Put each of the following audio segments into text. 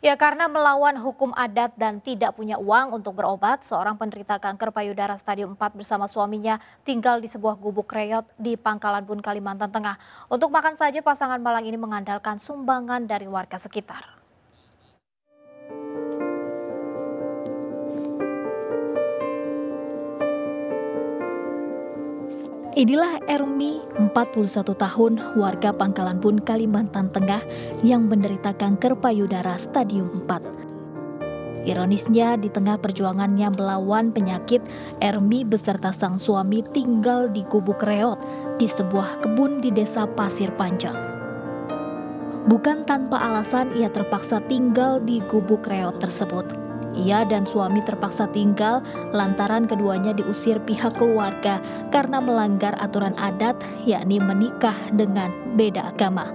Ya karena melawan hukum adat dan tidak punya uang untuk berobat, seorang penderita kanker payudara stadium 4 bersama suaminya tinggal di sebuah gubuk reot di Pangkalan Bun, Kalimantan Tengah. Untuk makan saja pasangan malang ini mengandalkan sumbangan dari warga sekitar. Inilah Ermi, 41 tahun, warga Pangkalan Bun, Kalimantan Tengah yang menderita kanker payudara stadium 4. Ironisnya, di tengah perjuangannya melawan penyakit, Ermi beserta sang suami tinggal di gubuk reot di sebuah kebun di desa Pasir Panjang. Bukan tanpa alasan ia terpaksa tinggal di gubuk reot tersebut. Ia dan suami terpaksa tinggal lantaran keduanya diusir pihak keluarga karena melanggar aturan adat, yakni menikah dengan beda agama.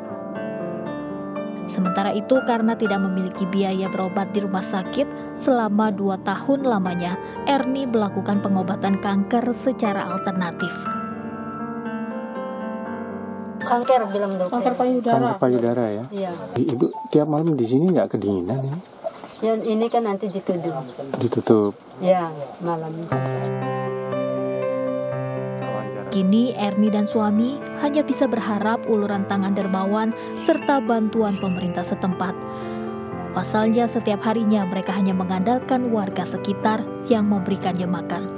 Sementara itu, karena tidak memiliki biaya berobat di rumah sakit selama dua tahun lamanya, Erni melakukan pengobatan kanker secara alternatif. Kanker bilang dokter. Kanker payudara. Kanker payudara ya. Iya. Ibu tiap malam di sini nggak kedinginan ini? Ya ini kan nanti ditutup. Ditutup. Ya malam. Kini Erni dan suami hanya bisa berharap uluran tangan dermawan serta bantuan pemerintah setempat. Pasalnya setiap harinya mereka hanya mengandalkan warga sekitar yang memberikannya makan.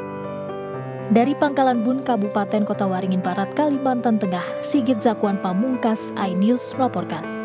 Dari Pangkalan Bun, Kabupaten Kota Waringin Barat, Kalimantan Tengah, Sigit Zakwan Pamungkas, iNews melaporkan.